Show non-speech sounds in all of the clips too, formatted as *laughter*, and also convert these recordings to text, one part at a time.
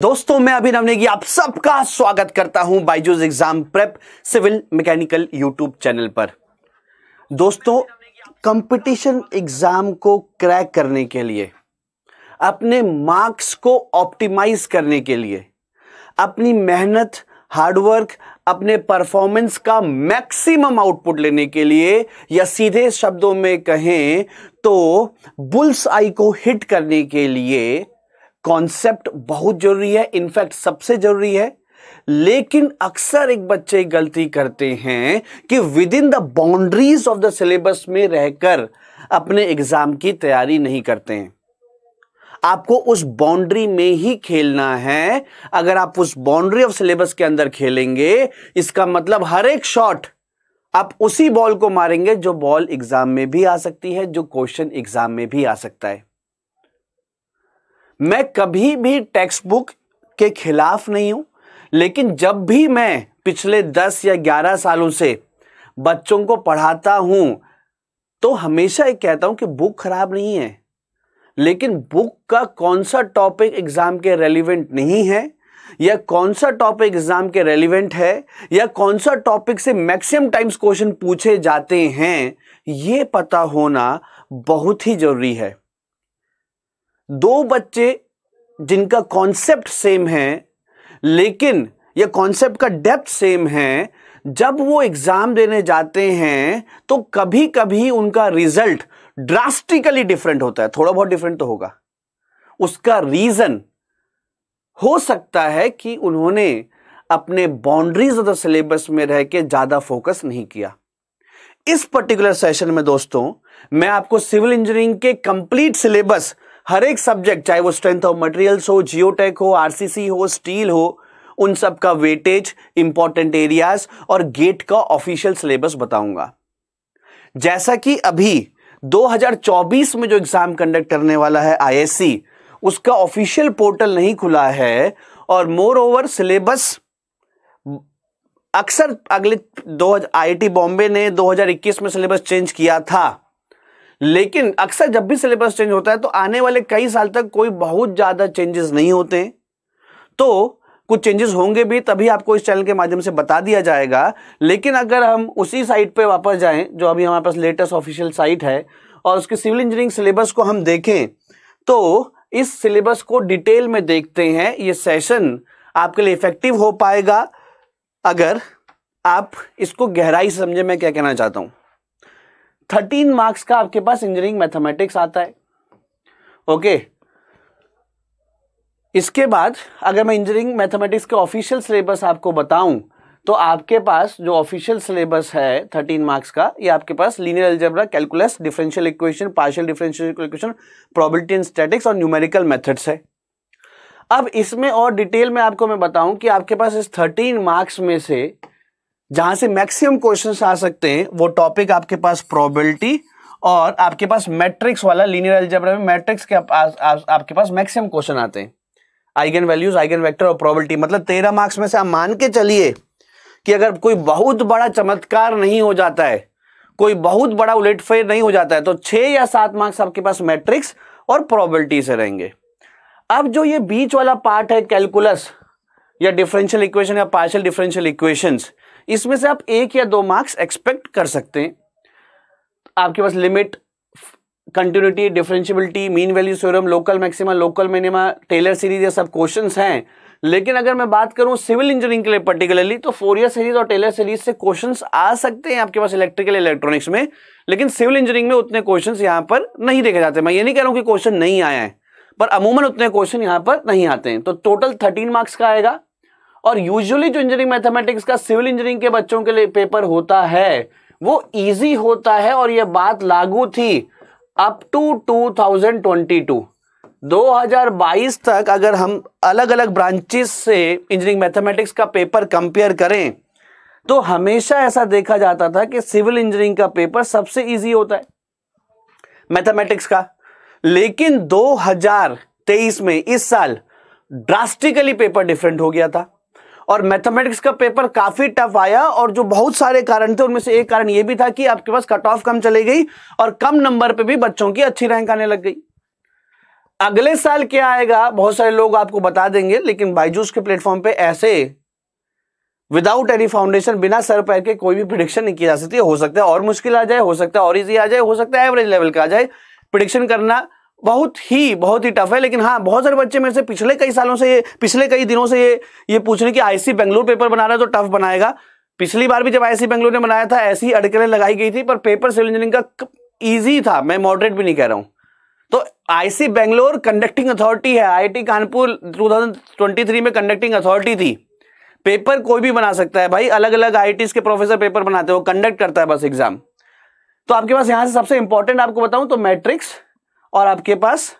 दोस्तों, मैं अभिनव नेगी आप सबका स्वागत करता हूँ Byju's exam prep civil mechanical YouTube channel पर। दोस्तों, कंपटीशन एग्ज़ाम को क्रैक करने के लिए, अपने मार्क्स को ऑप्टिमाइज करने के लिए, अपनी मेहनत, हार्डवर्क, अपने परफॉर्मेंस का मैक्सिमम आउटपुट लेने के लिए या सीधे शब्दों में कहें तो बुल्स आई को हिट करने के लिए कॉन्सेप्ट बहुत ज़रूरी है इनफैक्ट सबसे ज़रूरी है। लेकिन अक्सर एक बच्चे गलती करते हैं कि within the boundaries of the syllabus में रहकर अपने एग्ज़ाम की तैयारी नहीं करते हैं। आपको उस बाउंड्री में ही खेलना है। अगर आप उस बाउंड्री ऑफ़ सिलेबस के अंदर खेलेंगे, इसका मतलब हर एक शॉट आप उसी बॉल को मारेंगे जो बॉल एग्ज़ाम में भी आ सकती है, जो क्वेश्चन एग्ज़ाम में भी आ सकता है। मैं कभी भी टेक्स्ट बुक के खिलाफ नहीं हूँ, लेकिन जब भी मैं पिछले दस या ग्यारह सालों से बच्चों को पढ़ाता हूँ तो हमेशा एक कहता हूँ कि बुक खराब नहीं है। लेकिन बुक का कौन सा टॉपिक एग्ज़ाम के रेलिवेंट नहीं है, या कौन सा टॉपिक एग्ज़ाम के रेलिवेंट है, या कौन सा टॉपिक से मैक्सिमम टाइम्स क्वेश्चन पूछे जाते हैं यह पता होना बहुत ही ज़रूरी है। दो बच्चे जिनका कॉन्सेप्ट सेम है, लेकिन ये कॉन्सेप्ट का डेप्थ सेम है, जब वो एग्ज़ाम देने जाते हैं तो कभी कभी उनका रिज़ल्ट ड्रास्टिकली डिफरेंट होता है। थोड़ा बहुत डिफरेंट तो होगा। उसका रीजन हो सकता है कि उन्होंने अपने बाउंड्रीज ऑफ़ द सिलेबस में रह के ज़्यादा फोकस नहीं किया। इस पर्टिकुलर सेशन में दोस्तों, मैं आपको सिविल इंजीनियरिंग के कंप्लीट सिलेबस हर एक सब्जेक्ट चाहे वो स्ट्रेंथ ऑफ़ मटेरियल्स हो जियोटेक हो आरसीसी हो स्टील हो, उन सब का वेटेज इंपॉर्टेंट एरियाज़ और गेट का ऑफिशियल सिलेबस बताऊँगा। जैसा कि अभी 2024 में जो एग्ज़ाम कंडक्ट करने वाला है आईएससी उसका ऑफिशियल पोर्टल नहीं खुला है और मोर ओवर सिलेबस अक्सर अगले दो आई बॉम्बे ने 2021 में सिलेबस चेंज किया था। लेकिन अक्सर जब भी सिलेबस चेंज होता है तो आने वाले कई साल तक कोई बहुत ज़्यादा चेंजेस नहीं होते। तो कुछ चेंजेस होंगे भी, तभी आपको इस चैनल के माध्यम से बता दिया जाएगा। लेकिन अगर हम उसी साइट पे वापस जाएँ, जो अभी हमारे पास लेटेस्ट ऑफिशियल साइट है, और उसके सिविल इंजीनियरिंग सिलेबस को हम देखें तो इस सिलेबस को डिटेल में देखते हैं। ये सेशन आपके लिए इफ़ेक्टिव हो पाएगा। अगर आप इसको गहराई से समझे, मैं क्या कहना चाहता हूँ। थर्टीन मार्क्स का आपके पास इंजीनियरिंग मैथमेटिक्स आता है। ओके इसके बाद, अगर मैं इंजीनियरिंग मैथमेटिक्स के ऑफिशियल सिलेबस आपको बताऊँ तो आपके पास जो ऑफिशियल सिलेबस है थर्टीन मार्क्स का, ये आपके पास linear algebra calculus differential equation partial differential equation probability and statics और न्यूमेरिकल मेथड्स है। अब इसमें और डिटेल में आपको मैं बताऊँ कि आपके पास इस थर्टीन मार्क्स में से जहाँ से मैक्सिमम क्वेश्चन आ सकते हैं वो टॉपिक आपके पास प्रोबेबिलिटी और आपके पास मैट्रिक्स वाला लीनियर एल्जेब्रा में मैट्रिक्स के आप, आ, आ, आपके पास मैक्सिमम क्वेश्चन आते हैं। आइगन वैल्यूज़ आइगन वेक्टर और प्रोबेबिलिटी मतलब तेरह मार्क्स में से आप मान के चलिए कि अगर कोई बहुत बड़ा चमत्कार नहीं हो जाता है कोई बहुत बड़ा उलटफेर नहीं हो जाता है तो छह या सात मार्क्स आपके पास मैट्रिक्स और प्रोबेबिलिटी से रहेंगे। अब जो ये बीच वाला पार्ट है कैलकुलस या डिफरेंशियल इक्वेशन या पार्शियल डिफरेंशियल इक्वेशंस इसमें से आप एक या दो मार्क्स एक्सपेक्ट कर सकते हैं। आपके पास limit continuity differentiability mean value theorem local maxima local minima Taylor series ये सब क्वेश्चंस हैं। लेकिन अगर मैं बात करूँ सिविल इंजीनियरिंग के लिए पर्टिकुलरली तो फोर फोरियर सीरीज़ और टेलर सीरीज़ से क्वेश्चंस आ सकते हैं आपके पास इलेक्ट्रिकल इलेक्ट्रॉनिक्स में। लेकिन सिविल इंजीनियरिंग में उतने क्वेश्चन यहाँ पर नहीं देखे जाते। मैं ये नहीं कह रहा हूँ कि क्वेश्चन नहीं आया है, पर अमूमन उतने क्वेश्चन यहाँ पर नहीं आते हैं। तो टोटल थर्टीन मार्क्स का आएगा। और यूजुअली जो इंजीनियरिंग मैथमेटिक्स का सिविल इंजीनियरिंग के बच्चों के लिए पेपर होता है, वो इजी होता है और ये बात लागू थी अप टू 2022 2022 तक अगर हम अलग अलग ब्रांचेस से इंजीनियरिंग मैथमेटिक्स का पेपर कंपेयर करें तो हमेशा ऐसा देखा जाता था कि सिविल इंजीनियरिंग का पेपर सबसे इजी होता है मैथमेटिक्स का। लेकिन 2023 में इस साल ड्रास्टिकली पेपर डिफरेंट हो गया था। और मैथमेटिक्स का पेपर काफ़ी टफ आया और जो बहुत सारे कारण थे, उनमें से एक कारण यह भी था कि आपके पास कट ऑफ़ कम चली गई और कम नंबर पे भी बच्चों की अच्छी रैंक आने लग गई। अगले साल क्या आएगा, बहुत सारे लोग आपको बता देंगे, लेकिन बाइजूस के प्लेटफॉर्म पे ऐसे विदाउट एनी फाउंडेशन बिना सर पैर के कोई भी प्रिडिक्शन नहीं की जा सकती। हो सकता है और मुश्किल आ जाए, हो सकता है और इजी आ जाए, हो सकता है एवरेज लेवल का आ जाए। प्रिडिक्शन करना बहुत ही बहुत ही टफ है। लेकिन हाँ बहुत सारे बच्चे मेरे से पिछले कई सालों से ये, पिछले कई दिनों से ये ये पूछ रहे कि आईसी बेंगलुरु पेपर बना रहा है तो टफ बनाएगा। पिछली बार भी जब आईसी बेंगलुरु ने बनाया था, ऐसी अड़कलें लगाई गई थी, पर पेपर सिविल इंजीनियरिंग का ईजी था। मैं मॉडरेट भी नहीं कह रहा हूँ। तो आईसी बेंगलोर कंडक्टिंग अथॉरिटी है। आईआईटी कानपुर 2023 में कंडक्टिंग अथॉरिटी थी। पेपर कोई भी बना सकता है। भाई अलग अलग आई के प्रोफेसर पेपर बनाते हैं। वो कंडक्ट करता है बस एग्ज़ाम तो आपके पास यहाँ से सबसे इंपॉर्टेंट आपको बताऊँ तो मैट्रिक्स और आपके पास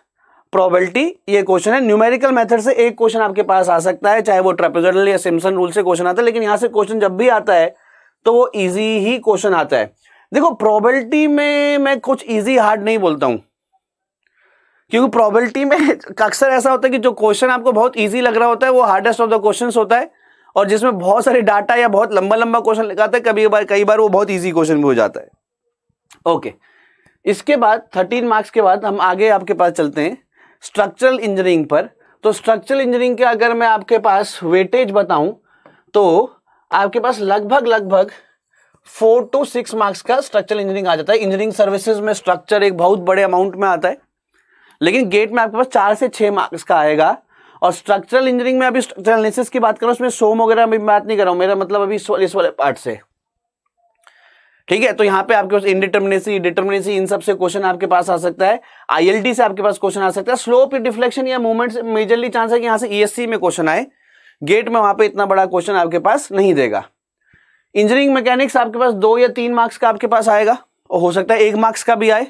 प्रोबेबिलिटी ये क्वेश्चन है। न्यूमेरिकल मेथड से एक क्वेश्चन आपके पास आ सकता है, चाहे वो ट्रेपेजोडल या सिम्सन रूल से क्वेश्चन आता है, लेकिन यहाँ से क्वेश्चन जब भी आता है तो वो इजी ही क्वेश्चन आता है। देखो प्रोबेबिलिटी में मैं कुछ इजी हार्ड नहीं बोलता हूँ। क्योंकि प्रोबेबिलिटी में *laughs* अक्सर ऐसा होता है कि जो क्वेश्चन आपको बहुत ईजी लग रहा होता है, वो हार्डेस्ट ऑफ़ द क्वेश्चन होता है, और जिसमें बहुत सारे डाटा या बहुत लंबा लंबा क्वेश्चन लगाता है, कभी बार कई बार वो बहुत ईजी क्वेश्चन भी हो जाता है। ओके इसके बाद थर्टीन मार्क्स के बाद हम आगे आपके पास चलते हैं स्ट्रक्चरल इंजीनियरिंग पर। तो स्ट्रक्चरल इंजीनियरिंग के अगर मैं आपके पास वेटेज बताऊँ तो आपके पास लगभग लगभग फोर टू सिक्स मार्क्स का स्ट्रक्चरल इंजीनियरिंग आ जाता है। इंजीनियरिंग सर्विसेज़ में स्ट्रक्चर एक बहुत बड़े अमाउंट में आता है, लेकिन गेट में आपके पास चार से छः मार्क्स का आएगा। और स्ट्रक्चरल इंजीनियरिंग में अभी स्ट्रक्चरल एनालिसिस की बात करूँ, उसमें सोम वगैरह अभी बात नहीं कर रहा हूँ, मेरा मतलब अभी इस वाले पार्ट से। ठीक है तो यहाँ पे आपके पास इनडिटर्मिनेसी डिटर्मिनेसी इन सबसे क्वेश्चन आपके पास आ सकता है। आईएलटी से आपके पास क्वेश्चन आ सकता है। स्लोप डिफ्लेक्शन या मूवमेंट मेजरली चांस है कि यहाँ से ईएससी e में क्वेश्चन आए। गेट में वहाँ पे इतना बड़ा क्वेश्चन आपके पास नहीं देगा। इंजीनियरिंग मैकेनिक्स आपके पास दो या तीन मार्क्स का आपके पास आएगा। और हो सकता है एक मार्क्स का भी आए।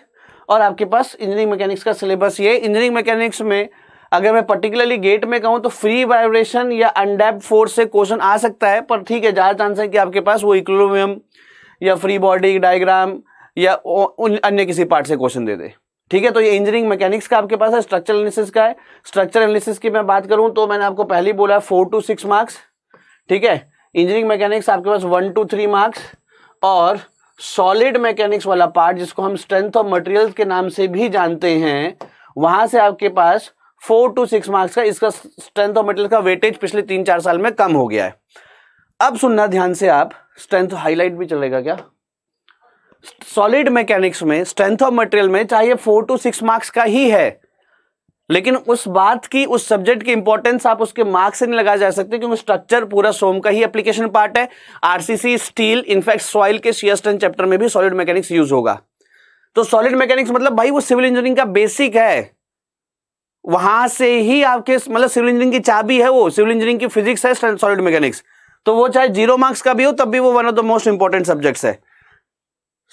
और आपके पास इंजीनियरिंग मैकेनिक्स का सिलेबस ये इंजीनियरिंग मैकेनिक्स में अगर मैं पर्टिकुलरली गेट में कहूँ तो फ्री वाइब्रेशन या अनडेप फोर्स से क्वेश्चन आ सकता है। पर ठीक है, ज़्यादा चांस है कि आपके पास वो इक्लोमियम या फ्री बॉडी डायग्राम या अन्य किसी पार्ट से क्वेश्चन दे दे। ठीक है? तो ये इंजीनियरिंग मैकेनिक्स का आपके पास है स्ट्रक्चर एनालिसिस का है। स्ट्रक्चर एनालिसिस की मैं बात करूँ तो मैंने आपको पहले बोला फोर टू सिक्स मार्क्स ठीक है? इंजीनियरिंग मैकेनिक्स आपके पास वन टू थ्री मार्क्स और सॉलिड मैकेनिक्स वाला पार्ट जिसको हम स्ट्रेंथ ऑफ़ मटेरियल्स के नाम से भी जानते हैं, वहाँ से आपके पास फोर टू सिक्स मार्क्स का, इसका स्ट्रेंथ ऑफ़ मटेरियल का वेटेज पिछले तीन चार साल में कम हो गया है। अब सुनना ध्यान से आप स्ट्रेंथ हाईलाइट भी चलेगा क्या? सॉलिड मैकेनिक्स में स्ट्रेंथ ऑफ़ मटेरियल में चाहे फोर टू सिक्स मार्क्स का ही है, लेकिन उस बात की, उस सब्जेक्ट की इंपॉर्टेंस आप उसके मार्क्स से नहीं लगा जा सकते क्योंकि स्ट्रक्चर पूरा सोम का ही एप्लीकेशन पार्ट है। RCC steel in fact soil के शियर चैप्टर में भी सॉलिड मैकेनिक्स यूज़ होगा। तो सॉलिड मैकेनिक्स मतलब भाई वो सिविल इंजीनियरिंग का बेसिक है। वहाँ से ही आपके मतलब सिविल इंजीनियरिंग की चाबी है वो सिविल इंजीनियरिंग की फिजिक्स है सॉलिड मैकेनिक्स तो वो चाहे ज़ीरो मार्क्स का भी हो, तब भी वो one of the most important subjects है।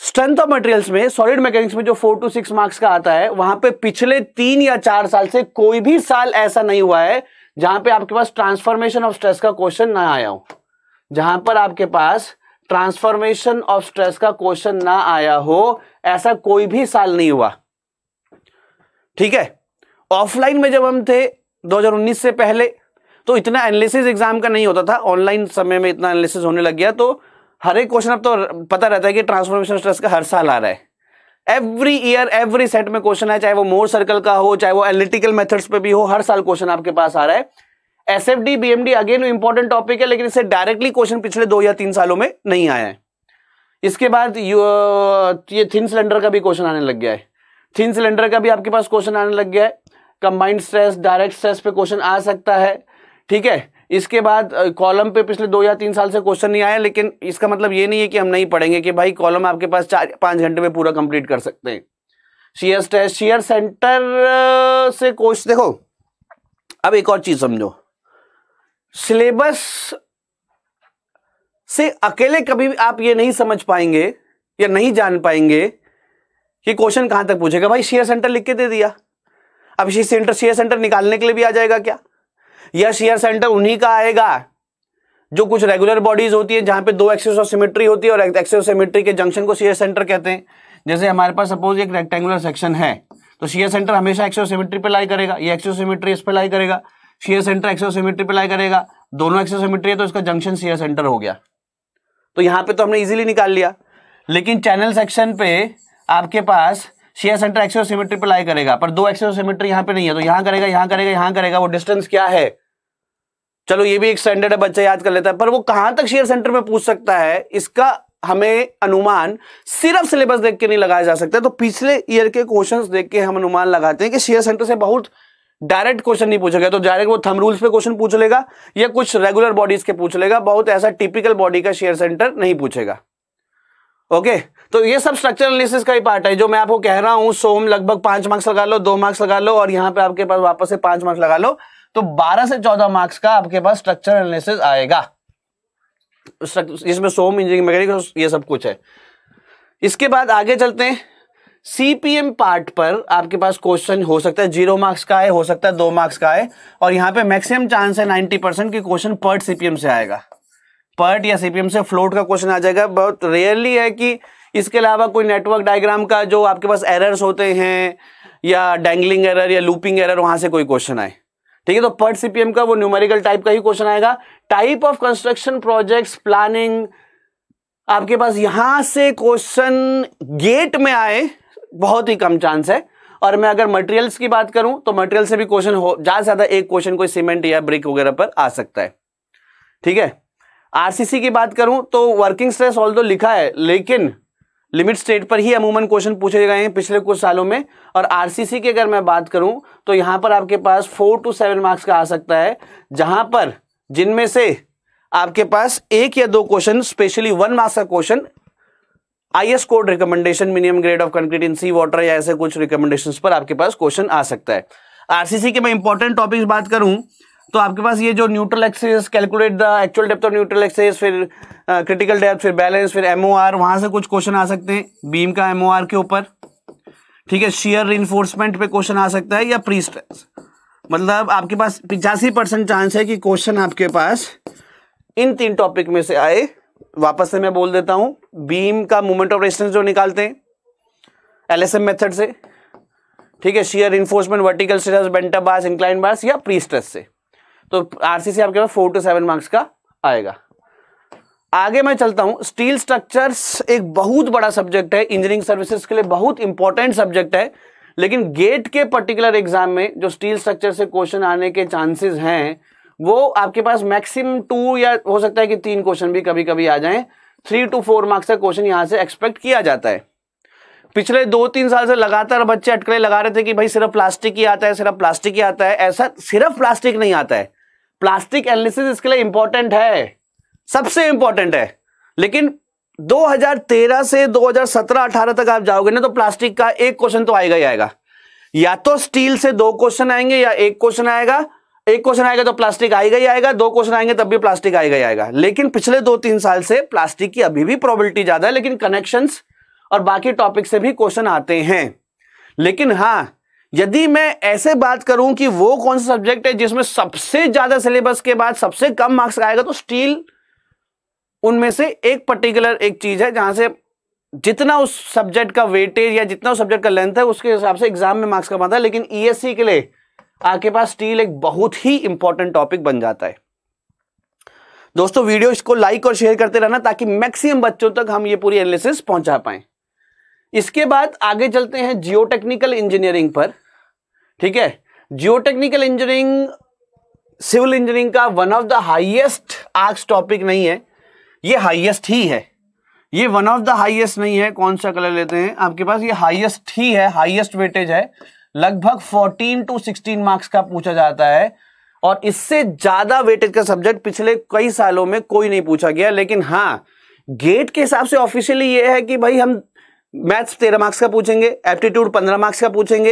स्ट्रेंथ ऑफ़ मटेरियल्स में सॉलिड मैकेनिक्स में जो फोर टू सिक्स मार्क्स का आता है, वहाँ पे पिछले तीन या चार साल से कोई भी साल ऐसा नहीं हुआ है, जहाँ पे आपके पास ट्रांसफॉर्मेशन ऑफ़ स्ट्रेस का क्वेश्चन ना आया हो। जहाँ पर आपके पास ट्रांसफॉर्मेशन ऑफ़ स्ट्रेस का क्वेश्चन ना आया हो, ऐसा कोई भी साल नहीं हुआ। ठीक है? ऑफलाइन में जब हम थे 2019 से पहले तो इतना एनालिसिस एग्ज़ाम का नहीं होता था। ऑनलाइन समय में इतना एनालिसिस होने लग गया। तो हर एक क्वेश्चन अब तो पता रहता है कि ट्रांसफॉर्मेशन स्ट्रेस का हर साल आ रहा है। एवरी ईयर एवरी सेट में क्वेश्चन है चाहे वो मोर सर्कल का हो, चाहे वो एनालिटिकल मेथड्स पे भी हो, हर साल क्वेश्चन आपके पास आ रहा है। S F D B M D again important topic है, लेकिन इससे डायरेक्टली क्वेश्चन पिछले दो या तीन सालों में नहीं आया है। इसके बाद ये थिन सिलेंडर का भी क्वेश्चन आने लग गया है। थिन सिलेंडर का भी आपके पास क्वेश्चन आने लग गया है। कंबाइंड स्ट्रेस डायरेक्ट स्ट्रेस पे क्वेश्चन आ सकता है। ठीक है? इसके बाद कॉलम पे पिछले दो या तीन साल से क्वेश्चन नहीं आया लेकिन इसका मतलब ये नहीं है कि हम नहीं पढ़ेंगे कि भाई कॉलम आपके पास चार, पाँच घंटे में पूरा कंप्लीट कर सकते हैं। शेयर टेस्ट शेयर सेंटर से कोच देखो, अब एक और चीज़ समझो। सिलेबस से अकेले कभी भी आप ये नहीं समझ पाएँगे, या नहीं जान पाएँगे, कि क्वेश्चन कहाँ तक पूछेगा। भाई शेयर सेंटर लिख के दे दिया। अब शेयर सेंटर शेयर सेंटर निकालने के लिए भी आ जाएगा क्या? या शेयर सेंटर उन्हीं का आएगा, जो कुछ रेगुलर बॉडीज होती है, जहाँ पे दो एक्सेस ऑफ़ सिमेट्री होती है और एक्सेस ऑफ़ सिमेट्री के जंक्शन को शेयर सेंटर कहते हैं। जैसे हमारे पास सपोज़ एक रेक्टेंगुलर सेक्शन है तो शेयर सेंटर हमेशा एक्सेस सिमेट्री पे लाई करेगा, ये एक्सेस सिमेट्री इस पे लाई करेगा शेयर सेंटर एक्सेस सिमेट्री पे लाई करेगा, दोनों एक्सेस सिमेट्री है तो इसका जंक्शन शेयर सेंटर हो गया। तो यहाँ पे तो हमने इजीली निकाल लिया। लेकिन चैनल सेक्शन पे आपके पास शेयर सेंटर एक्सियो सिमेट्री पे लाई करेगा, पर दो एक्सियो सिमेट्री यहाँ पे नहीं है तो यहाँ करेगा यहाँ करेगा यहाँ करेगा, वो डिस्टेंस क्या है? चलो ये भी एक स्टैंडर्ड है, बच्चा याद कर लेता है, पर वो कहाँ तक शेयर सेंटर में पूछ सकता है, इसका हमें अनुमान सिर्फ़ सिलेबस देख के नहीं लगाया जा सकता। तो पिछले ईयर के क्वेश्चन देख के हम अनुमान लगाते हैं कि शेयर सेंटर से बहुत डायरेक्ट क्वेश्चन नहीं पूछेगा तो डायरेक्ट वो थम रूल्स पे क्वेश्चन पूछ लेगा या कुछ रेगुलर बॉडीज के पूछ लेगा, बहुत ऐसा टिपिकल बॉडी का शेयर सेंटर नहीं पूछेगा। ओके? तो ये सब स्ट्रक्चर एनालिसिस का ही पार्ट है। जो मैं आपको कह रहा हूँ, सोम लगभग पाँच मार्क्स लगा लो, दो मार्क्स लगा लो और यहाँ पे आपके पास वापस से पाँच मार्क्स लगा लो। तो बारह से चौदह मार्क्स का आपके पास स्ट्रक्चर एनालिसिस आएगा। इसमें सोम इंजीनियरिंग मैकेनिक्स ये सब कुछ है। इसके बाद आगे चलते हैं। सीपीएम पार्ट पर आपके पास क्वेश्चन हो सकता है ज़ीरो मार्क्स का है, हो सकता है दो मार्क्स का है। और यहाँ पे मैक्सिमम चांस है नाइनटी परसेंट की क्वेश्चन पर्ट सीपीएम से आएगा। पर्ट या सीपीएम से फ्लोट का क्वेश्चन आ जाएगा। बहुत रेयरली है कि इसके अलावा कोई नेटवर्क डायग्राम का जो आपके पास एरर्स होते हैं, या डैंगलिंग एरर या लूपिंग एरर वहाँ से कोई क्वेश्चन आए। ठीक है तो पर्ट सीपीएम का वो न्यूमेरिकल टाइप का ही क्वेश्चन आएगा। Type of construction projects planning आपके पास यहाँ से क्वेश्चन गेट में आए, बहुत ही कम चांस है। और मैं अगर मटेरियल्स की बात करूँ तो मटेरियल से भी क्वेश्चन हो, ज़्यादा से ज़्यादा एक क्वेश्चन कोई सीमेंट या ब्रिक वगैरह पर आ सकता है। ठीक है? आरसीसी की बात करूँ तो वर्किंग स्ट्रेस ऑल लिखा है, लेकिन लिमिट स्टेट पर ही अमूमन क्वेश्चन पूछे गए हैं पिछले कुछ सालों में। और आरसीसी की अगर मैं बात करूँ तो यहाँ पर आपके पास फोर टू सेवन मार्क्स का आ सकता है, जहाँ पर जिनमें से आपके पास एक या दो क्वेश्चन स्पेशली वन मार्क्स का question IS code recommendation minimum grade of concrete in sea water या ऐसे कुछ रिकमेंडेशन पर आपके पास क्वेश्चन आ सकता है। आरसीसी के मैं इंपॉर्टेंट टॉपिक बात करूँ तो आपके पास ये जो neutral axis calculate the actual depth of neutral axis फिर क्रिटिकल डेप्थ फिर बैलेंस फिर एमओआर वहाँ से कुछ क्वेश्चन आ सकते हैं। बीम का एमओआर के ऊपर। ठीक है शेयर इन्फोर्समेंट पे क्वेश्चन आ सकता है या प्री स्ट्रेस मतलब आपके पास पिचासी परसेंट चांस है कि क्वेश्चन आपके पास इन तीन टॉपिक में से आए। वापस से मैं बोल देता हूँ बीम का मूवमेंट ऑफ़ रेजिस्टेंस जो निकालते हैं एलएसएम मेथड से। ठीक है shear reinforcement vertical stress bent bars incline bars या प्री स्ट्रेस से। तो आरसीसी आपके पास फोर टू सेवन मार्क्स का आएगा। आगे मैं चलता हूँ। स्टील स्ट्रक्चर्स एक बहुत बड़ा सब्जेक्ट है। इंजीनियरिंग सर्विसेज़ के लिए बहुत इंपॉर्टेंट सब्जेक्ट है। लेकिन गेट के पर्टिकुलर एग्ज़ाम में जो स्टील स्ट्रक्चर से क्वेश्चन आने के चांसेस हैं, वो आपके पास मैक्सिमम टू या हो सकता है कि तीन क्वेश्चन भी कभी कभी आ जाएँ। थ्री टू फोर मार्क्स का क्वेश्चन यहाँ से एक्सपेक्ट किया जाता है। पिछले दो तीन साल से लगातार बच्चे अटकले लगा रहे थे कि भाई सिर्फ़ प्लास्टिक ही आता है, सिर्फ़ प्लास्टिक ही आता है। ऐसा सिर्फ़ प्लास्टिक नहीं आता है। प्लास्टिक एनालिसिस इसके लिए इंपॉर्टेंट है। सबसे इंपॉर्टेंट है। लेकिन 2013 से 2017-18 तक आप जाओगे ना तो प्लास्टिक का एक क्वेश्चन तो आएगा ही आएगा। या तो स्टील से दो क्वेश्चन आएँगे या एक क्वेश्चन आएगा। एक क्वेश्चन आएगा तो प्लास्टिक आएगा ही आएगा, दो क्वेश्चन आएँगे तब भी प्लास्टिक आएगा ही आएगा। लेकिन पिछले दो तीन साल से प्लास्टिक की अभी भी प्रोबेबिलिटी ज़्यादा है, लेकिन कनेक्शंस और बाकी टॉपिक से भी क्वेश्चन आते हैं। लेकिन हाँ यदि मैं ऐसे बात करूँ कि वो कौन सा सब्जेक्ट है जिसमें सबसे ज़्यादा सिलेबस के बाद सबसे कम मार्क्स आएगा तो स्टील उनमें से एक पर्टिकुलर एक चीज़ है जहाँ से जितना उस सब्जेक्ट का वेटेज या जितना उस सब्जेक्ट का लेंथ है, उसके हिसाब से एग्ज़ाम में मार्क्स कमाता है। लेकिन ईएससी e के लिए आपके पास स्टील एक बहुत ही इंपॉर्टेंट टॉपिक बन जाता है। दोस्तों वीडियो इसको लाइक और शेयर करते रहना ताकि मैक्सिमम बच्चों तक हम ये पूरी एनालिसिस पहुँचा पाए। इसके बाद आगे चलते हैं जियोटेक्निकल इंजीनियरिंग पर, ठीक है? जियोटेक्निकल इंजीनियरिंग सिविल इंजीनियरिंग का one of the highest marks topic नहीं है, ये हाईएस्ट ही है। ये वन ऑफ़ द हाईएस्ट नहीं है, कौन सा कलर लेते हैं? आपके पास ये हाईएस्ट ही है हाईएस्ट वेटेज है। लगभग 14 टू 16 मार्क्स का पूछा जाता है, और इससे ज़्यादा वेटेज का सब्जेक्ट पिछले कई सालों में कोई नहीं पूछा गया, लेकिन हाँ गेट के हिसाब से ऑफिशियली ये है कि भाई हम मैथ्स तेरह मार्क्स का पूछेंगे, एप्टीट्यूड पंद्रह मार्क्स का पूछेंगे।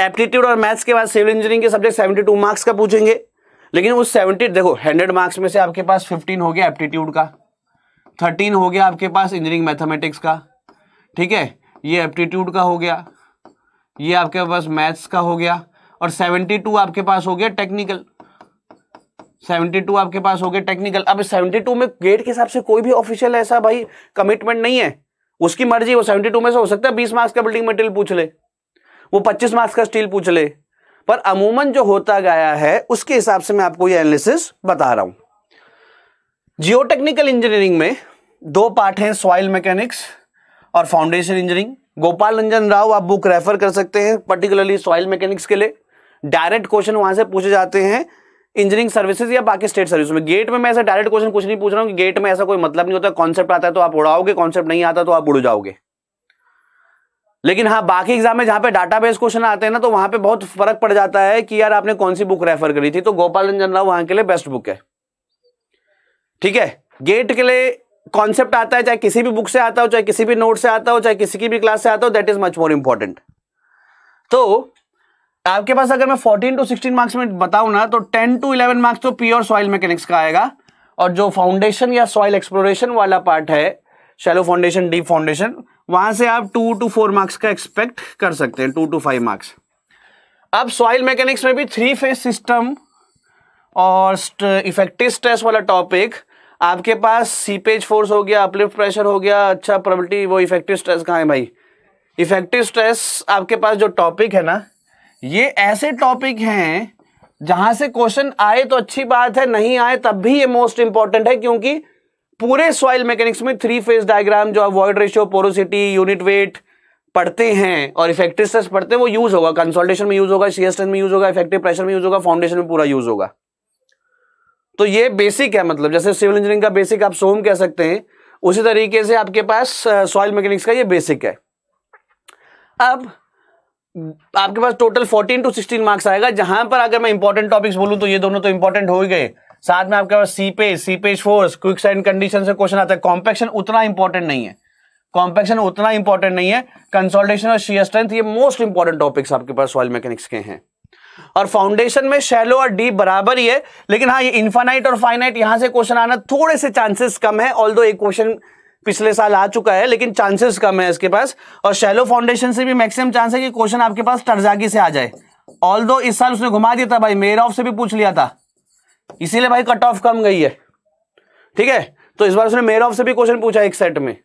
एप्टीट्यूड और मैथ्स के बाद सिविल इंजीनियरिंग के सब्जेक्ट सेवेंटी टू मार्क्स का पूछेंगे। लेकिन उस सेवेंटी, देखो, हंड्रेड मार्क्स में से आपके पास फिफ्टीन हो गया एप्टीट्यूड का, थर्टीन हो गया आपके पास इंजीनियरिंग मैथमेटिक्स का, ठीक है? ये एप्टीट्यूड का हो गया, ये आपके पास मैथ्स का हो गया, और सेवेंटी टू आपके पास हो गया टेक्निकल। सेवेंटी टू आपके पास हो गया टेक्निकल। अब सेवेंटी टू में गेट के हिसाब से कोई भी ऑफिशियल ऐसा भाई, कमिटमेंट नहीं है। उसकी मर्ज़ी, वो सेवेंटी टू में से हो सकता है, बीस मार्क्स का बिल्डिंग मटेरियल पूछ ले। वो पच्चीस मार्क्स का स्टील पूछ ले। पर अमूमन जो होता गया है, उसके हिसाब से मैं आपको ये एनालिसिस बता रहा हूँ। जियोटेक्निकल इंजीनियरिंग में दो पार्ट हैं सॉइल मैकेनिक्स और फाउंडेशन इंजीनियरिंग गोपाल रंजन राव, आप बुक रेफर कर सकते हैं पर्टिकुलरली सॉइल मैकेनिक्स के लिए। डायरेक्ट क्वेश्चन वहाँ से पूछे जाते हैं इंजीनियरिंग सर्विसेज़ या बाकी स्टेट सर्विस में। गेट में मैं ऐसा डायरेक्ट क्वेश्चन कुछ नहीं पूछ रहा हूँ कि गेट में ऐसा कोई मतलब नहीं होता कॉन्सेप्ट आता है तो आप उड़ाओगे कॉन्सेप्ट नहीं आता तो आप उड़ जाओगे। लेकिन हाँ बाकी एग्ज़ाम में जहाँ पे डाटाबेस क्वेश्चन आते हैं ना तो वहाँ पे बहुत फ़र्क पड़ जाता है कि यार आपने कौन सी बुक रेफर करी थी। तो गोपाल रंजन राव वहाँ के लिए बेस्ट बुक है। ठीक है? गेट के लिए कॉन्सेप्ट आता है, चाहे किसी भी बुक से आता हो, चाहे किसी भी नोट से आता हो, चाहे किसी की भी क्लास से आता हो that is much more important तो आपके पास अगर मैं 14 टू 16 मार्क्स में बताऊँ ना तो 10 टू 11 मार्क्स तो प्योर सॉइल मैकेनिक्स का आएगा। और जो फाउंडेशन या सॉइल एक्सप्लोरेशन वाला पार्ट है शैलो फाउंडेशन डीप फाउंडेशन वहाँ से आप टू टू फोर मार्क्स का एक्सपेक्ट कर सकते हैं टू टू फाइव मार्क्स अब सॉइल मैकेनिक्स में भी थ्री फ़ेज़ सिस्टम और इफ़ेक्टिव स्ट्रेस वाला टॉपिक आपके पास सीपेज फोर्स हो गया अपलिफ्ट प्रेशर हो गया अच्छा प्रोबेबिलिटी वो इफ़ेक्टिव स्ट्रेस कहाँ है भाई? इफ़ेक्टिव स्ट्रेस आपके पास जो टॉपिक है ना ये ऐसे टॉपिक हैं जहाँ से क्वेश्चन आए तो अच्छी बात है, नहीं आए तब भी ये मोस्ट इंपॉर्टेंट है, क्योंकि पूरे सॉइल मैकेनिक्स में थ्री फ़ेज़ डायग्राम जो void ratio porosity unit weight पढ़ते हैं और इफ़ेक्टिव स्ट्रेस पढ़ते हैं, वो यूज़ होगा। कंसल्टेशन में यूज़ होगा सी में यूज़ होगा इफ़ेक्टिव प्रेशर में यूज़ होगा फाउंडेशन में पूरा यूज़ होगा। तो ये बेसिक है मतलब जैसे सिविल इंजीनियरिंग का बेसिक आप सोम कह सकते हैं, उसी तरीके से आपके पास सॉइल मैकेनिक्स का ये बेसिक है। अब आपके पास टोटल 14 टू 16 मार्क्स आएगा। जहाँ पर अगर मैं इंपॉर्टेंट टॉपिक्स बोलूँ तो ये दोनों तो इंपॉर्टेंट हो ही गए। साथ में आपके पास seepage seepage force quick side condition से क्वेश्चन आता है। कॉम्पेक्शन उतना इंपॉर्टेंट नहीं है। कॉम्पेक्शन उतना इंपॉर्टेंट नहीं है। कंसोल्टेशन और शेयर स्ट्रेंथ ये मोस्ट इंपॉर्टेंट टॉपिक्स आपके पास सॉइल मैकेनिक्स के हैं। और फाउंडेशन में शैलो और डीप बराबर ही है। लेकिन हाँ ये इन्फानाइट और फाइनाइट यहाँ से क्वेश्चन आना थोड़े से चांसेस कम है। ऑल एक क्वेश्चन पिछले साल आ चुका है, लेकिन चांसेस कम है इसके पास। और शैलो फाउंडेशन से भी मैक्सिमम चांस है कि क्वेश्चन आपके पास टर्जागी से आ जाए। ऑल इस साल उसने घुमा दिया था भाई मेयर ऑफ़ से भी पूछ लिया था। इसीलिए भाई कट ऑफ़ कम गई है। ठीक है? तो इस बार उसने मेयर ऑफ़ से भी क्वेश्चन पूछा एक सेट में।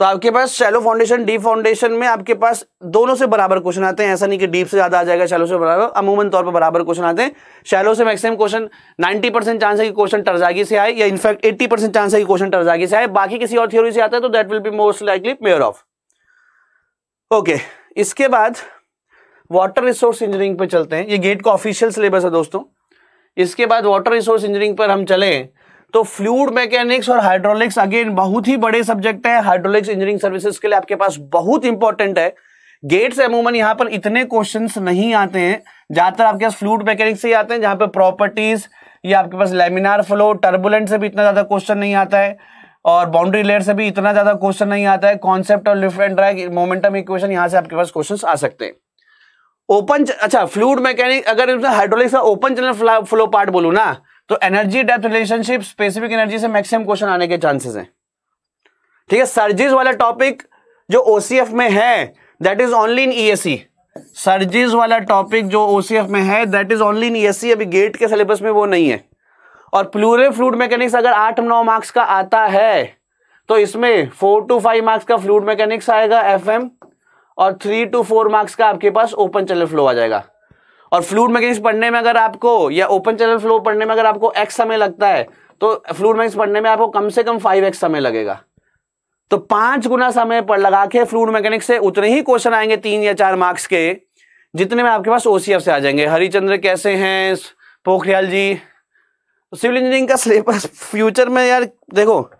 तो आपके पास शैलो फाउंडेशन डीप फाउंडेशन में आपके पास दोनों से बराबर क्वेश्चन आते हैं। ऐसा नहीं कि डीप से ज़्यादा आ जाएगा शैलो से बराबर। अमूमन तौर पर बराबर क्वेश्चन आते हैं। शैलो से मैक्सिमम क्वेश्चन 90 परसेंट चांस है कि क्वेश्चन टर्जागी से आए, या इनफैक्ट 80 परसेंट चांस है कि क्वेश्चन टर्जागी से आए। बाकी किसी और थ्योरी से आता है तो that will be most likely mayor of okay इसके बाद वाटर रिसोर्स इंजीनियरिंग पर चलते हैं। ये गेट का ऑफिशियल सिलेबस है दोस्तों। इसके बाद वाटर रिसोर्स इंजीनियरिंग पर हम चले। तो फ्लूड मैकेनिक्स और हाइड्रोलिक्स, अगेन, बहुत ही बड़े सब्जेक्ट है। हाइड्रोलिक्स इंजीनियरिंग सर्विसेज़ के लिए आपके पास बहुत इंपॉर्टेंट है। गेट से अमूमन यहाँ पर इतने क्वेश्चन नहीं आते हैं। ज़्यादातर आपके पास फ्लूड मैकेनिक्स से ही आते हैं, जहाँ पर प्रॉपर्टीज़ या आपके पास लेमिनार फ्लो टर्बुलेंट से भी इतना ज़्यादा क्वेश्चन नहीं आता है। और बाउंड्री लेयर से भी इतना ज़्यादा क्वेश्चन नहीं आता है। कॉन्सेप्ट और lift and drag momentum equation यहाँ से आपके पास क्वेश्चन आ सकते हैं। ओपन अच्छा फ्लूड मैकेनिक, अगर हाइड्रोलिक्स का ओपन चैनल फ्लो पार्ट बोलू ना तो energy depth relationship specific energy से मैक्सिमम क्वेश्चन आने के चांसेस हैं। ठीक है सर्जिस वाला टॉपिक जो ओसीएफ में है that is only in ESC सर्जिस वाला टॉपिक जो ओसीएफ में है that is only in ESC अभी गेट के सिलेबस में वो नहीं है। और प्लूरल फ्लूड मैकेनिक्स अगर आठ नौ मार्क्स का आता है तो इसमें फोर टू फाइव मार्क्स का फ्लूड मैकेनिक्स आएगा एफ़ और थ्री टू फोर मार्क्स का आपके पास ओपन चैनल फ्लो आ जाएगा। और फ्लूड मैकेनिक्स पढ़ने में अगर आपको, या ओपन चैनल फ्लो पढ़ने में अगर आपको एक्स समय लगता है तो फ्लूड मैकेनिक्स पढ़ने में आपको कम से कम फाइव एक्स समय लगेगा। तो पाँच गुना समय पर लगा के फ्लूड मैकेनिक्स से उतने ही क्वेश्चन आएँगे तीन या चार मार्क्स के, जितने में आपके पास ओसीएफ से आ जाएँगे। हरिचंद्र कैसे हैं? पोखरियाल जी, सिविल इंजीनियरिंग का सिलेबस, फ्यूचर में यार देखो,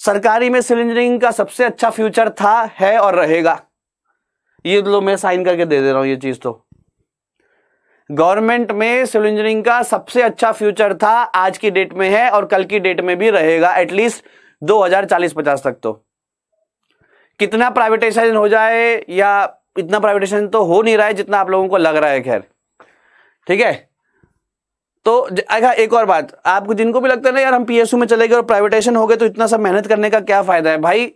सरकारी में सिविल इंजीनियरिंग का सबसे अच्छा फ्यूचर था, है और रहेगा। ये लो मैं साइन करके दे दे रहा हूँ ये चीज़ तो। गवर्नमेंट में सिविल इंजीनियरिंग का सबसे अच्छा फ्यूचर था, आज की डेट में है और कल की डेट में भी रहेगा एटलीस्ट 2040-50 तक तो। कितना प्राइवेटाइजेशन हो जाए या इतना प्राइवेटाइजेशन तो हो नहीं रहा है जितना आप लोगों को लग रहा है, खैर। ठीक है? तो अच्छा एक और बात। आपको जिनको भी लगता है ना, यार, हम पीएसयू में चले गए और प्राइवेटाइजेशन हो गए तो इतना सब मेहनत करने का क्या फ़ायदा है? भाई,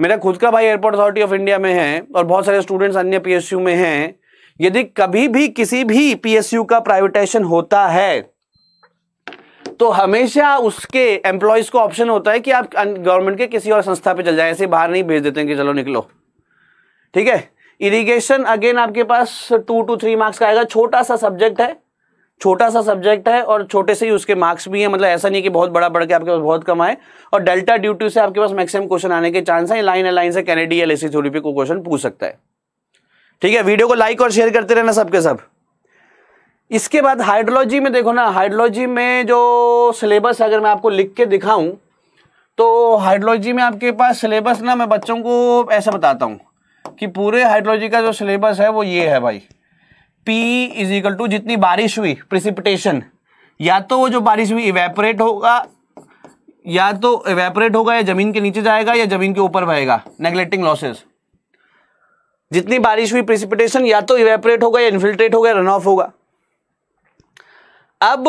मेरा खुद का भाई एयरपोर्ट अथॉरिटी ऑफ़ इंडिया में है और बहुत सारे स्टूडेंट्स अन्य पीएसयू में हैं। यदि कभी भी किसी भी पीएसयू का प्राइवेटाइजेशन होता है तो हमेशा उसके एम्प्लॉयज़ को ऑप्शन होता है कि आप गवर्नमेंट के किसी और संस्था पे चल जाए, ऐसे बाहर नहीं भेज देते हैं कि चलो निकलो। ठीक है? इरिगेशन अगेन आपके पास टू टू थ्री मार्क्स का आएगा। छोटा सा सब्जेक्ट है, छोटा सा सब्जेक्ट है और छोटे से ही उसके मार्क्स भी हैं। मतलब ऐसा नहीं कि बहुत बड़ा बढ़ के आपके पास बहुत कम आए। और डेल्टा ड्यूटी से आपके पास मैक्सिमम क्वेश्चन आने के चांस है। लाइन लाइन से कैनेडी या लेसी थ्योरी पे को क्वेश्चन पूछ सकता है। ठीक है, वीडियो को लाइक और शेयर करते रहना सबके सब। इसके बाद हाइड्रोलॉजी में देखो ना हाइड्रोलॉजी में जो सिलेबस अगर मैं आपको लिख के दिखाऊँ तो हाइड्रोलॉजी में आपके पास सिलेबस ना मैं बच्चों को ऐसा बताता हूँ कि पूरे हाइड्रोलॉजी का जो सिलेबस है वो ये है भाई। P इज़ इक्वल टू जितनी बारिश हुई प्रिसिपिटेशन या तो वो जो बारिश हुई इवेपोरेट होगा, या तो इवेपोरेट होगा या ज़मीन के नीचे जाएगा या ज़मीन के ऊपर बहेगा नेग्लेक्टिंग लॉसेस जितनी बारिश हुई प्रिसिपिटेशन या तो इवेपोरेट होगा या इन्फिल्ट्रेट होगा रन ऑफ़ होगा। अब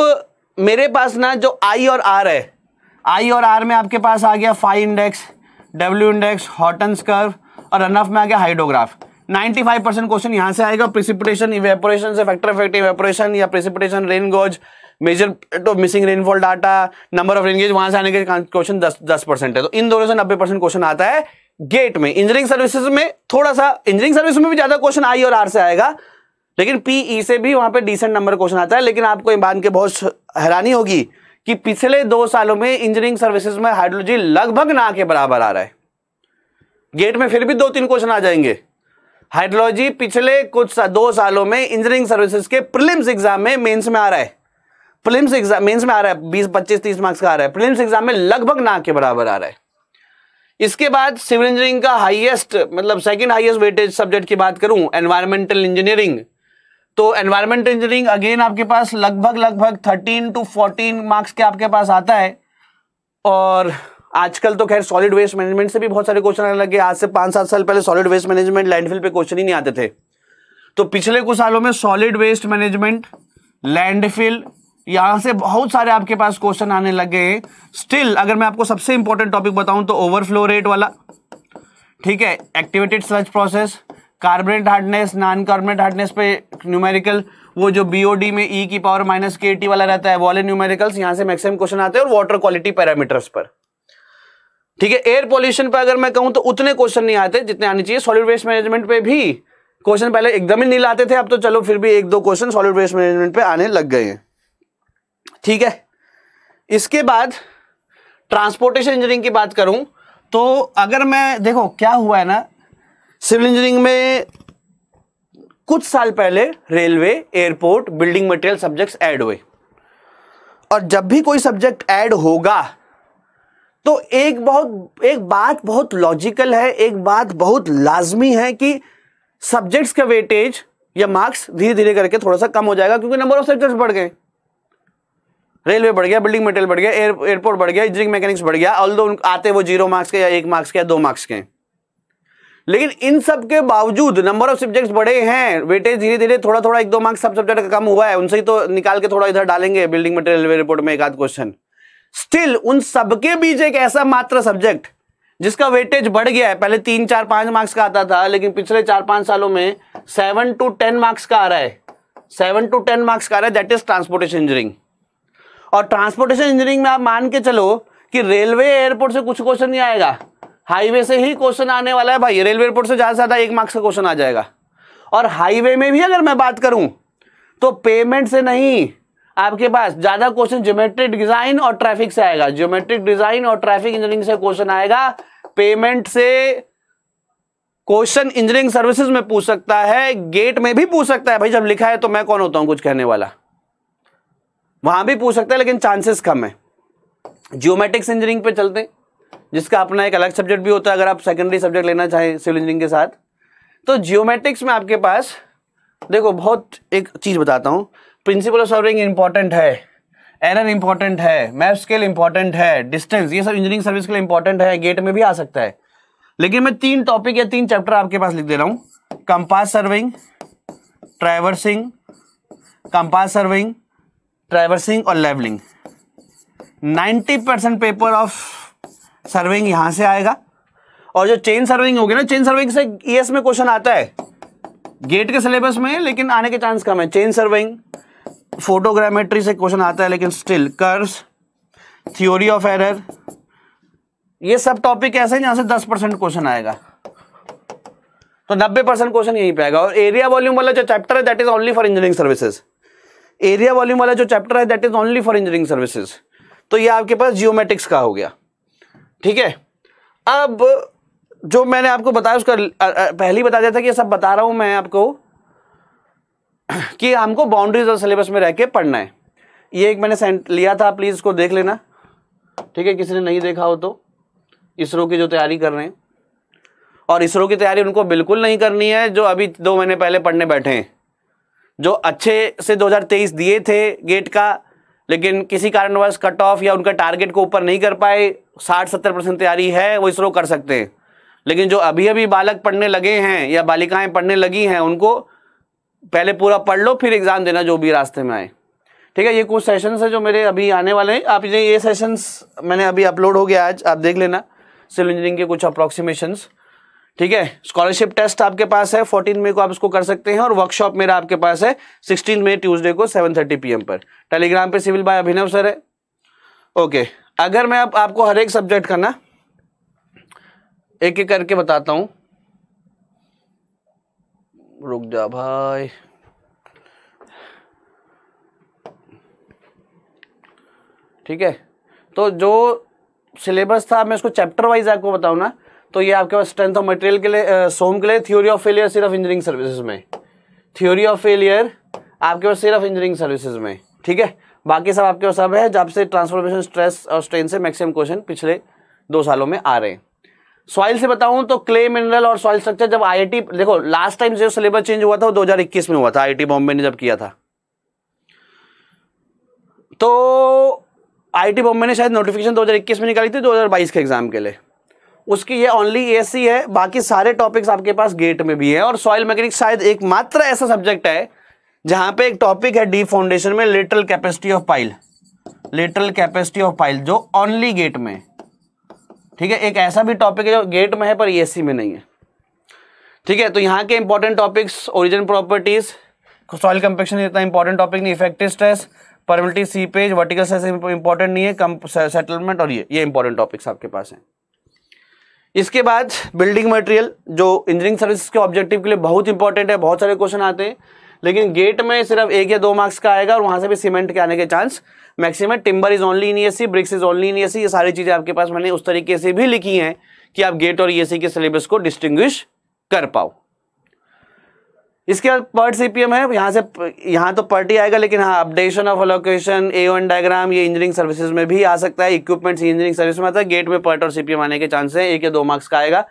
मेरे पास ना जो आई और आर है आई और आर में आपके पास आ गया phi index W index Horton's curve और रन ऑफ़ में आ गया हाइड्रोग्राफ 95 परसेंट क्वेश्चन यहाँ से आएगा प्रिसिपिटेशन इवेपोरेशन से फैक्टर इफ़ेक्ट इवेपोरेशन या प्रिसिपिटेशन रेन गोज मेजर तो missing rainfall data number of rain gauge वहाँ से आने के क्वेश्चन दस दस परसेंट है। तो इन दोनों से नब्बे परसेंट क्वेश्चन आता है। गेट में इंजीनियरिंग सर्विसेज़ में थोड़ा सा इंजीनियरिंग सर्विस में भी ज़्यादा क्वेश्चन आई और आर से आएगा लेकिन पीई e से भी वहाँ पे डिसेंट नंबर क्वेश्चन आता है लेकिन आपको ये मान के बहुत हैरानी होगी कि पिछले दो सालों में इंजीनियरिंग सर्विसेज़ में हाइड्रोलॉजी लगभग ना के बराबर आ रहा है। गेट में फिर भी दो तीन क्वेश्चन आ जाएँगे। हाइड्रोलॉजी पिछले कुछ सा, दो सालों में इंजीनियरिंग सर्विसेज़ के प्रिलिम्स एग्ज़ाम में मेंस में आ रहा है। प्रिलिम्स एग्ज़ाम मेंस में आ रहा है बीस पच्चीस तीस मार्क्स का आ रहा है। प्रिलिम्स एग्ज़ाम में लगभग ना के बराबर आ रहा है। इसके बाद सिविल इंजीनियरिंग का हाईएस्ट मतलब सेकंड हाईएस्ट वेटेज सब्जेक्ट की बात करूँ एनवायरमेंटल इंजीनियरिंग तो एनवायरमेंटल इंजीनियरिंग अगेन आपके पास लगभग लगभग थर्टीन टू फोर्टीन मार्क्स के आपके पास आता है। और आजकल तो खैर सॉलिड वेस्ट मैनेजमेंट से भी बहुत सारे क्वेश्चन आने लगे। आज से पाँच सात साल पहले सॉलिड वेस्ट मैनेजमेंट लैंडफिल पे क्वेश्चन ही नहीं आते थे। तो पिछले कुछ सालों में सॉलिड वेस्ट मैनेजमेंट लैंडफिल यहाँ से बहुत सारे आपके पास क्वेश्चन आने लगे। स्टिल अगर मैं आपको सबसे इंपॉर्टेंट टॉपिक बताऊँ तो ओवरफ्लो रेट वाला। ठीक है activated search process carbonate hardness non carbonate hardness पे न्यूमेरिकल वो जो बीओडी में ई e की पावर माइनस के टी वाला रहता है वॉले न्यूमेरिकल्स यहाँ से मैक्सिमम क्वेश्चन आते हैं और वाटर क्वालिटी पैरामीटर्स पर। ठीक है एयर पॉल्यूशन पर अगर मैं कहूँ तो उतने क्वेश्चन नहीं आते जितने आने चाहिए। सॉलिड वेस्ट मैनेजमेंट पे भी क्वेश्चन पहले एकदम ही नहीं लाते थे, अब तो चलो फिर भी एक दो क्वेश्चन सॉलिड वेस्ट मैनेजमेंट पे आने लग गए हैं। ठीक है? इसके बाद ट्रांसपोर्टेशन इंजीनियरिंग की बात करूँ तो अगर मैं, देखो, क्या हुआ है ना सिविल इंजीनियरिंग में कुछ साल पहले railway airport building material subjects add हुए। और जब भी कोई सब्जेक्ट ऐड होगा तो एक बहुत, एक बात बहुत लॉजिकल है, एक बात बहुत लाजमी है कि सब्जेक्ट्स का वेटेज या मार्क्स धीरे धीरे करके थोड़ा सा कम हो जाएगा, क्योंकि नंबर ऑफ़ सब्जेक्ट्स बढ़ गए। रेलवे बढ़ गया बिल्डिंग मटेरियल बढ़ गया एयर एयरपोर्ट बढ़ गया इंजीनियरिंग मैकेनिक्स बढ़ गया ऑल दो आते वो ज़ीरो मार्क्स के या एक मार्क्स के या दो मार्क्स के। लेकिन इन सब के बावजूद नंबर ऑफ़ सब्जेक्ट्स बड़े हैं वेटेज धीरे धीरे थोड़ा थोड़ा एक दो मार्क्स सब सब्जेक्ट का कम हुआ है, उनसे ही तो निकाल के थोड़ा इधर डालेंगे बिल्डिंग मटेरियल रेलवे रिपोर्ट में एक आध क्वेश्चन स्टिल उन सबके बीच एक ऐसा मात्र सब्जेक्ट जिसका वेटेज बढ़ गया है, पहले तीन, चार, पाँच मार्क्स का आता था, लेकिन पिछले चार, पाँच सालों में सेवन टू टेन मार्क्स का आ रहा है। सेवन टू टेन मार्क्स का आ रहा है दैट इज़ ट्रांसपोर्टेशन इंजीनियरिंग और ट्रांसपोर्टेशन इंजीनियरिंग में आप मान के चलो कि रेलवे एयरपोर्ट से कुछ क्वेश्चन नहीं आएगा। हाईवे से ही क्वेश्चन आने वाला है भाई। रेलवे एयरपोर्ट से ज़्यादा से ज़्यादा एक मार्क्स का क्वेश्चन आ जाएगा। और हाईवे में भी अगर मैं बात करूँ तो पेमेंट से नहीं, आपके पास ज़्यादा क्वेश्चन ज्योमेट्रिक डिज़ाइन और ट्रैफ़िक से आएगा। ज्योमेट्रिक डिज़ाइन और ट्रैफ़िक इंजीनियरिंग से क्वेश्चन आएगा। पेमेंट से क्वेश्चन इंजीनियरिंग सर्विसेज़ में पूछ सकता है गेट में भी पूछ सकता है। भाई जब लिखा है तो मैं कौन होता हूँ कुछ कहने वाला? वहाँ भी पूछ सकता है, लेकिन चांसेस कम है। जियोमेट्रिक्स इंजीनियरिंग पे चलते हैं, जिसका अपना एक अलग सब्जेक्ट भी होता है, अगर आप सेकेंडरी सब्जेक्ट लेना चाहें सिविल इंजीनियरिंग के साथ। तो जियोमेटिक्स में आपके पास, देखो, बहुत एक चीज़ बताता हूँ। प्रिंसिपल ऑफ़ सर्विंग इंपॉर्टेंट है एरर इंपॉर्टेंट है मैप स्केल इंपॉर्टेंट है डिस्टेंस ये सब इंजीनियरिंग सर्विस के लिए इंपॉर्टेंट है गेट में भी आ सकता है। लेकिन मैं तीन टॉपिक या तीन चैप्टर आपके पास लिख दे रहा हूँ। Compass surveying traversing compass surveying traversing और levelling 90 percent paper of surveying यहाँ से आएगा। और जो चेन सर्विंग होगी ना, चेन सर्विंग से ईएस में क्वेश्चन आता है। गेट के सिलेबस में, लेकिन आने के चांस कम है। चेन सर्विंग फोटोग्रामेट्री से क्वेश्चन आता है, लेकिन still curves theory of error ये सब टॉपिक ऐसे हैं जहाँ से 10 परसेंट क्वेश्चन आएगा। तो 90 परसेंट क्वेश्चन यहीं पे आएगा। और एरिया वॉल्यूम वाला जो चैप्टर है that is only for engineering services area volume वाला जो चैप्टर है that is only for engineering services तो ये आपके पास जियोमेट्रिक्स का हो गया। ठीक है? अब जो मैंने आपको बताया, उसका पहले बता दिया था कि ये सब बता रहा हूँ मैं आपको कि हमको बाउंड्रीज और सिलेबस में रह के पढ़ना है। ये एक मैंने सेंट लिया था प्लीज़ इसको देख लेना। ठीक है? किसी ने नहीं देखा हो तो। इसरो की जो तैयारी कर रहे हैं। और इसरो की तैयारी उनको बिल्कुल नहीं करनी है, जो अभी दो महीने पहले पढ़ने बैठे हैं। जो अच्छे से 2023 दिए थे गेट का, लेकिन किसी कारणवश कट ऑफ़ या उनका टारगेट को ऊपर नहीं कर पाए, साठ सत्तर परसेंट तैयारी है, वो इसरो कर सकते हैं। लेकिन जो अभी अभी बालक पढ़ने लगे हैं या बालिकाएँ पढ़ने लगी हैं, उनको पहले पूरा पढ़ लो, फिर एग्ज़ाम देना जो भी रास्ते में आए। ठीक है, ये कुछ सेशंस है जो मेरे अभी आने वाले हैं। आप ये सेशंस मैंने अभी अपलोड हो गया आज, आप देख लेना। सिविल इंजीनियरिंग के कुछ अप्रोक्सीमेशंस ठीक है? स्कॉलरशिप टेस्ट आपके पास है फोर्टीन मई को आप इसको कर सकते हैं और वर्कशॉप मेरा आपके पास है सिक्सटीन मई ट्यूसडे को सेवन थर्टी पीएम पर। टेलीग्राम पे सिविल बाय अभिनव सर है। ओके अगर मैं अब आपको हर एक सब्जेक्ट का ना एक एक करके बताता हूँ। रुक जा भाई। ठीक है? तो जो सिलेबस था, मैं उसको चैप्टर वाइज आपको बताऊँ ना तो ये आपके पास स्ट्रेंथ ऑफ़ मटेरियल के लिए सोम के लिए थ्योरी ऑफ़ फेलियर सिर्फ़ इंजीनियरिंग सर्विसेज़ में। थ्योरी ऑफ़ फेलियर आपके पास सिर्फ़ इंजीनियरिंग सर्विसेज़ में, ठीक है? बाकी सब आपके पास सब है, जब से ट्रांसफॉर्मेशन स्ट्रेस और स्ट्रेन से मैक्सिमम क्वेश्चन पिछले दो सालों में आ रहे हैं। सॉइल से बताऊँ तो क्ले मिनरल और सॉइल स्ट्रक्चर जब आईआईटी देखो लास्ट टाइम जो सिलेबस चेंज हुआ था वो 2021 में हुआ था आईआईटी बॉम्बे ने जब किया था। तो आईआईटी बॉम्बे ने शायद नोटिफिकेशन 2021 में निकाली थी 2022 के एग्ज़ाम के लिए। उसकी ये ओनली एसी है, बाकी सारे टॉपिक्स आपके पास गेट में भी है और सॉइल मैकेनिक्स शायद एकमात्र ऐसा सब्जेक्ट है जहाँ पे एक टॉपिक है डी फाउंडेशन में lateral capacity of pile lateral capacity of pile जो ओनली गेट में ठीक है, एक ऐसा भी टॉपिक है जो गेट में है, पर एसी में नहीं है। ठीक है तो यहाँ के important topics origin properties soil compaction इतना इंपॉर्टेंट टॉपिक नहीं effective stress permeability seepage vertical important नहीं है सेटलमेंट और ये ये इंपॉर्टेंट टॉपिक्स आपके पास हैं। इसके बाद बिल्डिंग मटेरियल जो इंजीनियरिंग सर्विस के ऑब्जेक्टिव के लिए बहुत इंपॉर्टेंट है, बहुत सारे क्वेश्चन आते हैं। लेकिन गेट में सिर्फ़ एक या दो मार्क्स का आएगा और वहाँ से भी सीमेंट के आने के chance maximum timber is only in ESE bricks is only in ESE ये सारी चीज़ें आपके पास मैंने उस तरीके से भी लिखी हैं कि आप गेट और ई के सिलेबस को डिस्टिंग्विश कर पाओ। इसके बाद पर्ट सीपीएम है, यहाँ से यहाँ तो पर्ट ही आएगा, लेकिन हाँ updation of allocation A one diagram ये इंजीनियरिंग सर्विसेज़ में भी आ सकता है इक्विपमेंट्स इंजीनियरिंग सर्विस में आता है गेट में पर्ट और सीपीएम आने के चांस है, एक या दो मार्क्स का आएगा।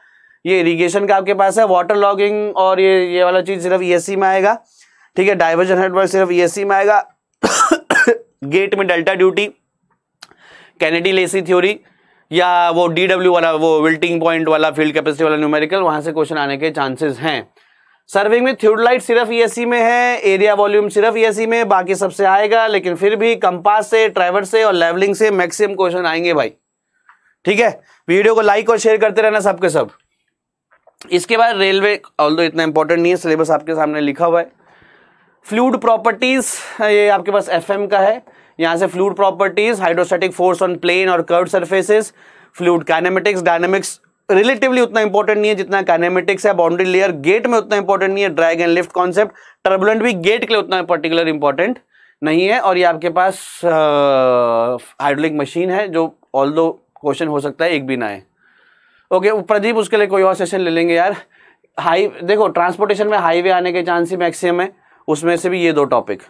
ये इरीगेशन का आपके पास है वाटर लॉगिंग और ये ये वाला चीज़ सिर्फ़ ईएससी में आएगा, ठीक है डाइवर्जन हेडवर्क सिर्फ़ ईएससी में आएगा। *coughs* गेट में delta duty Kennedy Lacey theory या वो डी वाला, वो विल्टिंग पॉइंट वाला फ़ील्ड कैपेसिटी वाला न्यूमेरिकल वहाँ से क्वेश्चन आने के चांसेस हैं। सर्विंग में थ्यूडलाइट सिर्फ़ ईएससी में है एरिया वॉल्यूम सिर्फ़ ईएससी में, बाकी सबसे आएगा, लेकिन फिर भी कंपास से ट्राइवर से और लेवलिंग से मैक्सिमम क्वेश्चन आएँगे भाई। ठीक है? वीडियो को लाइक और शेयर करते रहना सबके सब। इसके बाद रेलवे ऑल इतना इंपॉर्टेंट नहीं है सिलेबस आपके सामने लिखा हुआ है। फ्लूड प्रॉपर्टीज़ ये आपके पास एफएम का है। यहाँ से fluid properties hydrostatic force on plane और curve surfaces fluid kinematics dynamics relatively उतना इंपॉर्टेंट नहीं है जितना काइनेमेटिक्स है बाउंड्री लेयर गेट में उतना इंपॉर्टेंट नहीं है drag and lift concept turbulent भी गेट के लिए उतना पर्टिकुलर इंपॉर्टेंट नहीं है। और ये आपके पास हाइड्रोलिक मशीन है जो ऑल दो क्वेश्चन हो सकता है, एक भी ना है ओके प्रदीप, उसके लिए कोई और सेशन ले लेंगे यार। हाई देखो ट्रांसपोर्टेशन में हाईवे आने के चांस ही मैक्सिमम है। उसमें से भी ये दो टॉपिक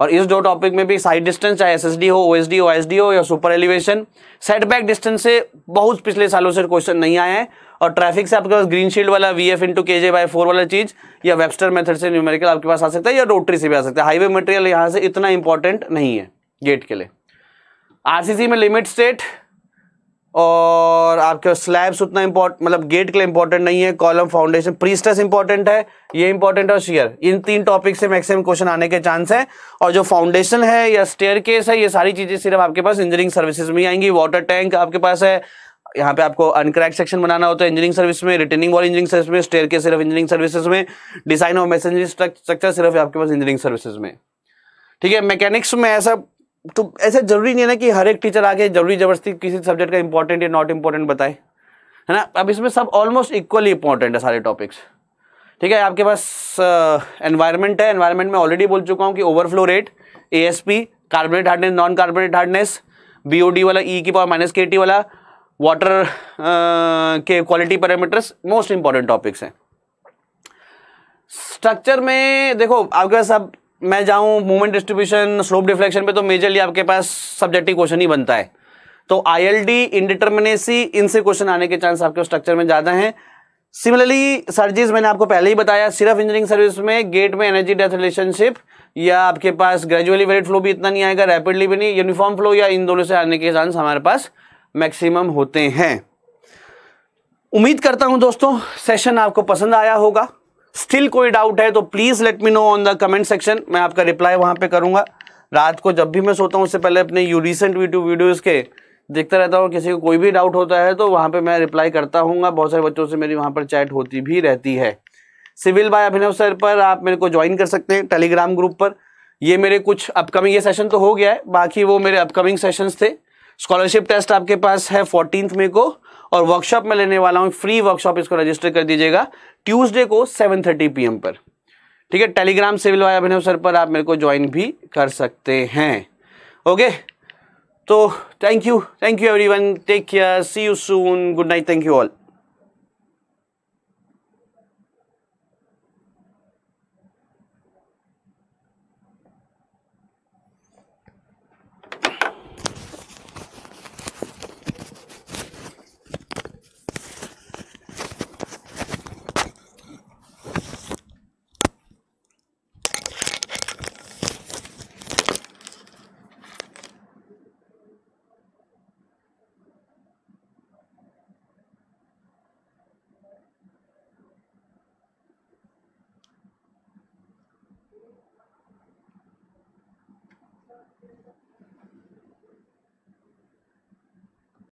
और इस दो टॉपिक में भी साइड डिस्टेंस चाहे एसएसडी हो ओ एस डी हो एस हो या सुपर एलिवेशन सेटबैक डिस्टेंस से बहुत पिछले सालों से क्वेश्चन नहीं आए हैं। और ट्रैफ़िक से आपके पास ग्रीन शील्ड वाला V F into K J by four वाला चीज़ या वेबस्टर मेथड से न्यूमेरिकल आपके पास आ सकता है या रोटरी से भी आ सकता है। हाईवे मटेरियल यहाँ से इतना इंपॉर्टेंट नहीं है गेट के लिए। आरसीसी में लिमिट स्टेट और आपके स्लैब्स उतना इंपॉर्ट मतलब गेट के लिए इंपॉर्टेंट नहीं है कॉलम फाउंडेशन प्रीस्टस इंपॉर्टेंट है, ये इंपॉर्टेंट और शेयर इन तीन टॉपिक से मैक्सिमम क्वेश्चन आने के चांस है। और जो फाउंडेशन है या स्टेयर केस है, ये सारी चीज़ें सिर्फ़ आपके पास इंजीनियरिंग सर्विसेज़ में आएँगी। वाटर टैंक आपके पास है, यहाँ पे आपको अनक्रैक सेक्शन बनाना होता है इंजीनियरिंग सर्विस में रिटर्निंग वॉल इंजीनियरिंग सर्विस में स्टेयर के सिर्फ़ इंजीनियरिंग सर्विसेज़ में डिज़ाइन ऑफ़ मैसेजिंग स्ट्रक्चर सिर्फ़ आपके पास इंजीनियरिंग सर्विसेज़ में। ठीक है मैकेनिक्स में ऐसा तो ऐसा ज़रूरी नहीं है ना कि हर एक टीचर आके ज़रूरी ज़बरदस्ती किसी सब्जेक्ट का इंपॉर्टेंट या नॉट इंपॉर्टेंट बताए। है ना? अब इसमें सब ऑलमोस्ट इक्वली इंपॉर्टेंट है सारे टॉपिक्स ठीक है? आपके पास एनवायरनमेंट uh, है। एनवायरनमेंट में ऑलरेडी बोल चुका हूँ कि overflow rate A S P carbonate hardness non carbonate hardness BOD वाला ई e की पावर माइनस के टी वाला वाटर के quality parameters most important topics हैं। स्ट्रक्चर में देखो आपके पास अब मैं जाऊँ मूवमेंट डिस्ट्रीब्यूशन स्लोप डिफ्लेक्शन पे तो मेजरली आपके पास सब्जेक्टिव क्वेश्चन ही बनता है। तो आई एल डी इनडिटर्मिनेसी इनसे क्वेश्चन आने के चांस आपके स्ट्रक्चर में ज़्यादा हैं। सिमिलरली सर्जिस मैंने आपको पहले ही बताया, सिर्फ़ इंजीनियरिंग सर्विस में गेट में एनर्जी डेथ रिलेशनशिप या आपके पास ग्रेजुअली वेरिड फ्लो भी इतना नहीं आएगा रैपिडली भी नहीं यूनिफॉर्म फ्लो या इन दोनों से आने के चांस हमारे पास मैक्सिमम होते हैं। उम्मीद करता हूँ दोस्तों सेशन आपको पसंद आया होगा। स्टिल कोई डाउट है तो please let me know on the comment section मैं आपका रिप्लाई वहाँ पे करूँगा। रात को जब भी मैं सोता हूँ, उससे पहले अपने यू रिसेंट वीडियो वीडियोज़ के देखता रहता हूँ। किसी को कोई भी डाउट होता है तो वहाँ पे मैं रिप्लाई करता हूँ बहुत सारे बच्चों से मेरी वहाँ पर चैट होती भी रहती है। सिविल बाय अभिनव सर पर आप मेरे को ज्वाइन कर सकते हैं टेलीग्राम ग्रुप पर। ये मेरे कुछ अपकमिंग ये सेशन तो हो गया है, बाकी वो मेरे अपकमिंग सेशंस थे। स्कॉलरशिप टेस्ट आपके पास है फोर्टीन मे को, और वर्कशॉप में लेने वाला हूँ फ्री वर्कशॉप इसको रजिस्टर कर दीजिएगा ट्यूसडे को सेवन थर्टी पीएम पर। ठीक है Telegram civil by Abhinav sir पर, आप मेरे को ज्वाइन भी कर सकते हैं। ओके तो thank you thank you everyone take care see you soon good night thank you all